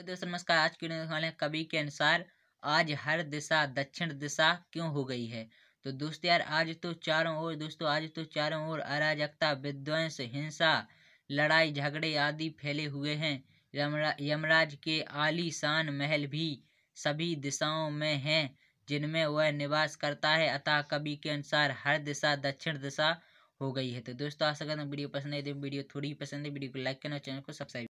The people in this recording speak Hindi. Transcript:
दोस्तों नमस्कार, आज की वाले कवि के अनुसार, आज हर दिशा दक्षिण दिशा क्यों हो गई है? तो दोस्तों यार, आज तो चारों ओर, दोस्तों, आज तो चारों ओर अराजकता, विध्वंस, हिंसा, लड़ाई, झगड़े आदि फैले हुए हैं। यमराज के आलीशान महल भी सभी दिशाओं में हैं, जिनमें वह निवास करता है। अतः कवि के अनुसार हर दिशा दक्षिण दिशा हो गई है। तो दोस्तों आशा करता हूँ वीडियो पसंद है तो वीडियो थोड़ी पसंद है, वीडियो को लाइक करना चैनल को सब्सक्राइब